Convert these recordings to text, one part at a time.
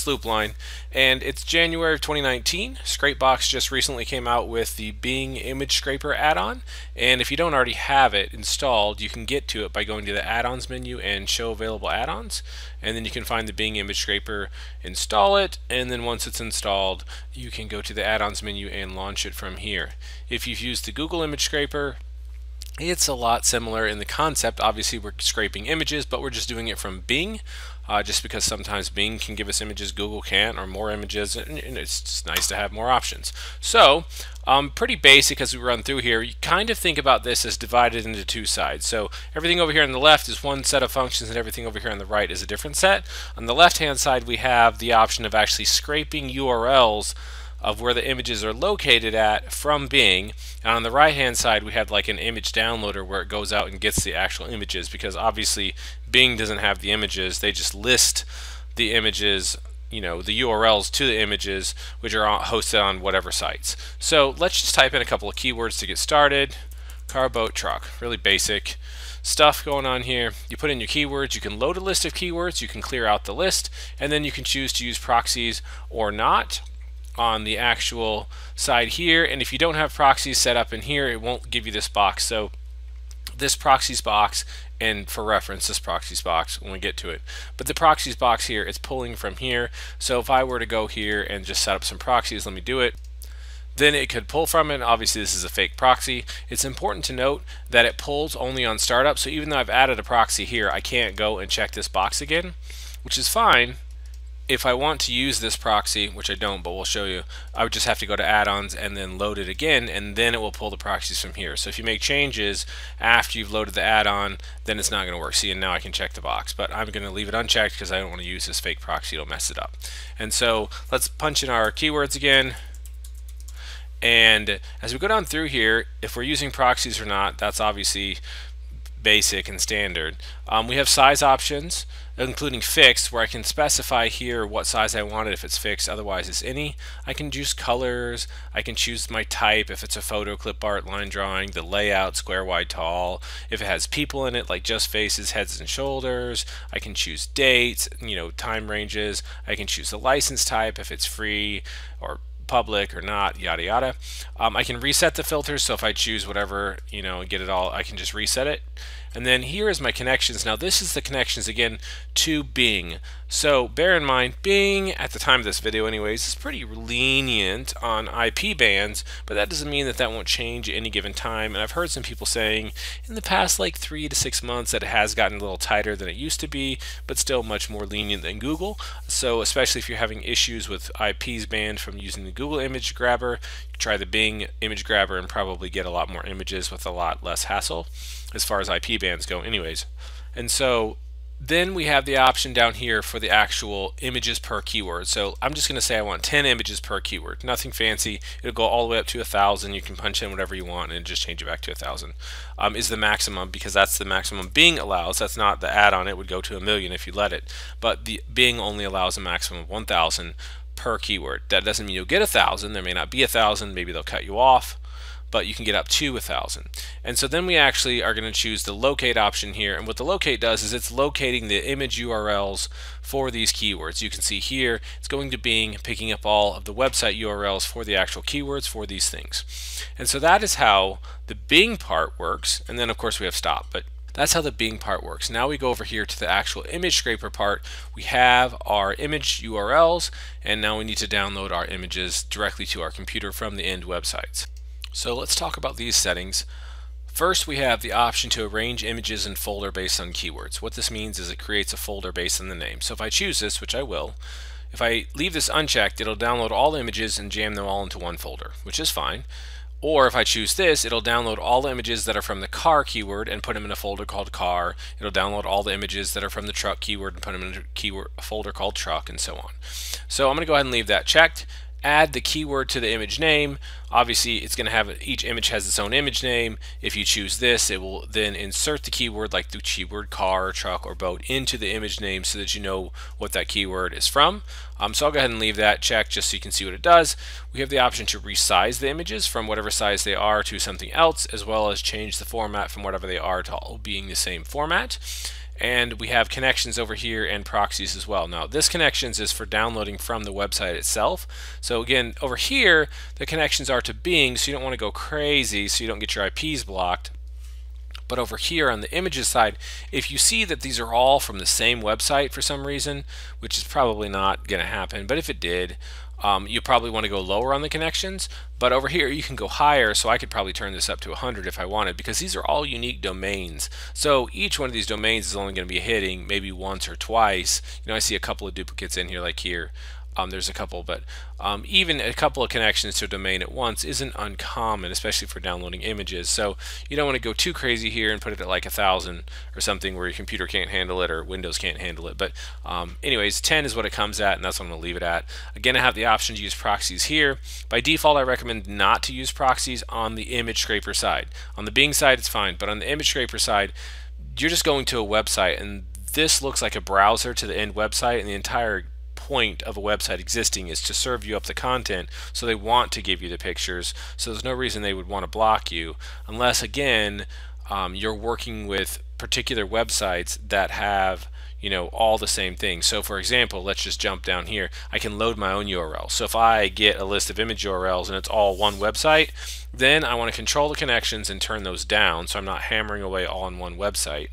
it's Loopline, and it's January of 2019. Scrapebox just recently came out with the Bing Image Scraper add-on, and if you don't already have it installed, you can get to it by going to the add-ons menu and show available add-ons, and then you can find the Bing Image Scraper, install it, and then once it's installed, you can go to the add-ons menu and launch it from here. If you've used the Google Image Scraper, it's a lot similar in the concept. Obviously, we're scraping images, but we're just doing it from Bing, uh, just because sometimes Bing can give us images Google can't, or more images, and, it's just nice to have more options. So, um, pretty basic as we run through here. You kind of think about this as divided into two sides. So everything over here on the left is one set of functions, and everything over here on the right is a different set. On the left-hand side, we have the option of actually scraping URLs of where the images are located at from Bing. And on the right hand side we have like an image downloader where it goes out and gets the actual images because obviously Bing doesn't have the images. They just list the images you know the URLs to the images which are hosted on whatever sites. So let's just type in a couple of keywords to get started. Car, boat, truck. Really basic stuff going on here. You put in your keywords, you can load a list of keywords, you can clear out the list, and then you can choose to use proxies or not on the actual side here and if you don't have proxies set up in here it won't give you this box so this proxies box and for reference this proxies box when we get to it but the proxies box here it's pulling from here so if I were to go here and just set up some proxies let me do it then it could pull from it. Obviously, this is a fake proxy. It's important to note that it pulls only on startup. So even though I've added a proxy here, I can't go and check this box again, which is fine if I want to use this proxy, which I don't, but we'll show you, I would just have to go to add-ons and then load it again, and then it will pull the proxies from here. So if you make changes after you've loaded the add-on, then it's not going to work. See, and now I can check the box, but I'm going to leave it unchecked because I don't want to use this fake proxy. It'll mess it up. And so let's punch in our keywords again. And as we go down through here, if we're using proxies or not, that's obviously basic and standard. Um, we have size options, including fixed, where I can specify here what size I want it if it's fixed, otherwise it's any. I can choose colors, I can choose my type, if it's a photo, clip art, line drawing, the layout, square, wide, tall, if it has people in it, like just faces, heads, and shoulders. I can choose dates, you know, time ranges. I can choose the license type, if it's free or public or not, yada yada. Um, I can reset the filters, so if I choose whatever, you know, get it all, I can just reset it. And then here is my connections. Now this is the connections again to Bing. So bear in mind, Bing, at the time of this video anyways, is pretty lenient on IP bands, but that doesn't mean that that won't change at any given time. And I've heard some people saying in the past like three to six months that it has gotten a little tighter than it used to be, but still much more lenient than Google. So especially if you're having issues with IPs banned from using the Google image grabber, try the Bing image grabber and probably get a lot more images with a lot less hassle as far as IP bands go anyways. And so then we have the option down here for the actual images per keyword. So I'm just going to say I want 10 images per keyword. Nothing fancy. It'll go all the way up to a thousand. You can punch in whatever you want and just change it back to a thousand. Um, is the maximum because that's the maximum Bing allows. That's not the add-on. It would go to a million if you let it. But the Bing only allows a maximum of 1,000 per keyword. That doesn't mean you'll get a thousand. There may not be a thousand. Maybe they'll cut you off but you can get up to a thousand. And so then we actually are going to choose the locate option here. And what the locate does is it's locating the image URLs for these keywords. You can see here it's going to Bing, picking up all of the website URLs for the actual keywords for these things. And so that is how the Bing part works. And then of course we have stop, but that's how the Bing part works. Now we go over here to the actual image scraper part. We have our image URLs, and now we need to download our images directly to our computer from the end websites. So let's talk about these settings. First, we have the option to arrange images in folder based on keywords. What this means is it creates a folder based on the name. So if I choose this, which I will, if I leave this unchecked, it'll download all the images and jam them all into one folder, which is fine. Or if I choose this, it'll download all the images that are from the car keyword and put them in a folder called car. It'll download all the images that are from the truck keyword and put them in a, keyword, a folder called truck and so on. So I'm going to go ahead and leave that checked add the keyword to the image name. Obviously, it's going to have each image has its own image name. If you choose this, it will then insert the keyword like the keyword car, truck, or boat into the image name so that you know what that keyword is from. Um, so I'll go ahead and leave that checked just so you can see what it does. We have the option to resize the images from whatever size they are to something else, as well as change the format from whatever they are to all being the same format. And we have connections over here and proxies as well. Now this connections is for downloading from the website itself. So again, over here, the connections are to Bing, so you don't want to go crazy so you don't get your IPs blocked. But over here on the images side, if you see that these are all from the same website for some reason, which is probably not going to happen, but if it did, um, you probably want to go lower on the connections. But over here, you can go higher, so I could probably turn this up to 100 if I wanted, because these are all unique domains. So each one of these domains is only going to be hitting maybe once or twice. You know, I see a couple of duplicates in here, like here. Um, there's a couple, but um, even a couple of connections to a domain at once isn't uncommon, especially for downloading images. So you don't want to go too crazy here and put it at like a thousand or something where your computer can't handle it or Windows can't handle it. But um, anyways, 10 is what it comes at, and that's what I'm going to leave it at. Again, I have the option to use proxies here. By default, I recommend not to use proxies on the image scraper side. On the Bing side, it's fine, but on the image scraper side, you're just going to a website, and this looks like a browser to the end website, and the entire point of a website existing is to serve you up the content so they want to give you the pictures. So there's no reason they would want to block you unless again um, you're working with particular websites that have you know all the same things so for example let's just jump down here. I can load my own URL so if I get a list of image URLs and it's all one website then I want to control the connections and turn those down so I'm not hammering away all on one website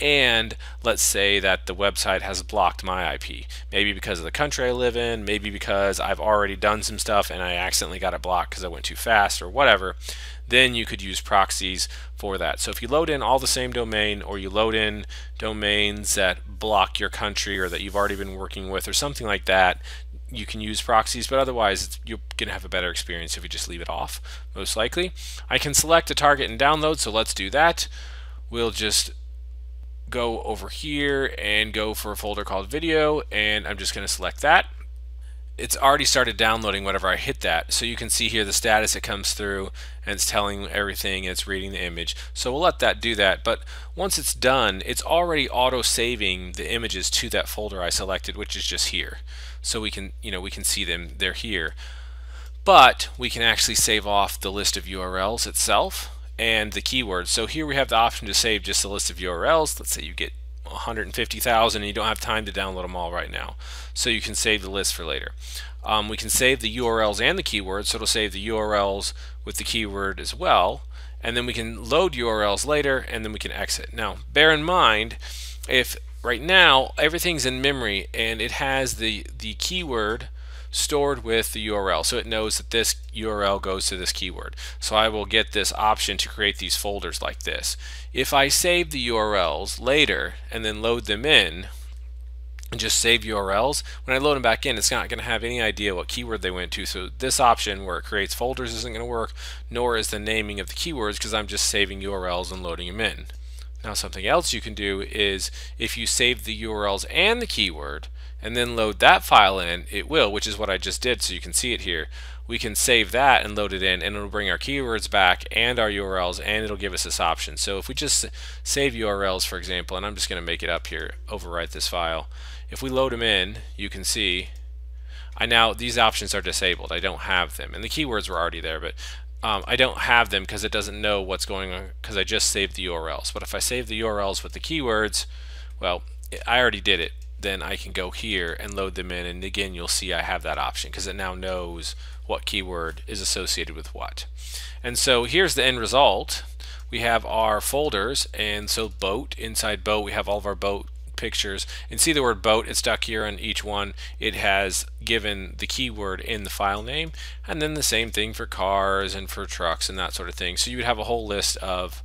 and let's say that the website has blocked my IP. Maybe because of the country I live in, maybe because I've already done some stuff and I accidentally got it blocked because I went too fast or whatever, then you could use proxies for that. So if you load in all the same domain or you load in domains that block your country or that you've already been working with or something like that, you can use proxies, but otherwise you're going to have a better experience if you just leave it off, most likely. I can select a target and download, so let's do that. We'll just go over here and go for a folder called video and I'm just going to select that. It's already started downloading whenever I hit that so you can see here the status it comes through and it's telling everything it's reading the image. So we'll let that do that but once it's done it's already auto saving the images to that folder I selected which is just here. So we can you know we can see them they're here. But we can actually save off the list of URLs itself and the keywords. So here we have the option to save just a list of URLs. Let's say you get 150,000 and you don't have time to download them all right now. So you can save the list for later. Um, we can save the URLs and the keywords, so it'll save the URLs with the keyword as well. And then we can load URLs later and then we can exit. Now, bear in mind, if right now everything's in memory and it has the, the keyword stored with the URL. So it knows that this URL goes to this keyword. So I will get this option to create these folders like this. If I save the URLs later and then load them in, and just save URLs, when I load them back in, it's not going to have any idea what keyword they went to. So this option where it creates folders isn't going to work, nor is the naming of the keywords because I'm just saving URLs and loading them in. Now something else you can do is if you save the URLs and the keyword, and then load that file in, it will, which is what I just did so you can see it here. We can save that and load it in and it'll bring our keywords back and our URLs and it'll give us this option. So if we just save URLs for example, and I'm just going to make it up here, overwrite this file. If we load them in, you can see I now, these options are disabled. I don't have them. And the keywords were already there, but um, I don't have them because it doesn't know what's going on because I just saved the URLs. But if I save the URLs with the keywords, well, I already did it then I can go here and load them in and again you'll see I have that option because it now knows what keyword is associated with what. And so here's the end result. We have our folders and so boat, inside boat we have all of our boat pictures and see the word boat it's stuck here on each one it has given the keyword in the file name and then the same thing for cars and for trucks and that sort of thing so you would have a whole list of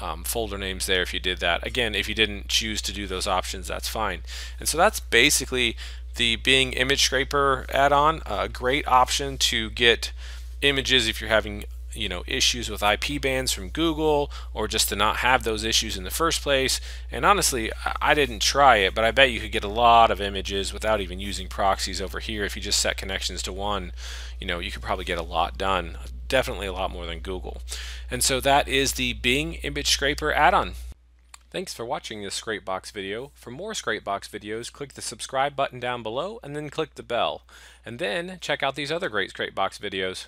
um, folder names there if you did that. Again, if you didn't choose to do those options, that's fine. And so that's basically the Bing Image Scraper add-on. A great option to get images if you're having you know issues with IP bans from Google or just to not have those issues in the first place and honestly I didn't try it but I bet you could get a lot of images without even using proxies over here if you just set connections to one you know you could probably get a lot done definitely a lot more than Google. And so that is the Bing Image Scraper add-on. Thanks for watching this Scrapebox video. For more Scrapebox videos, click the subscribe button down below and then click the bell. And then check out these other great Scrapebox videos.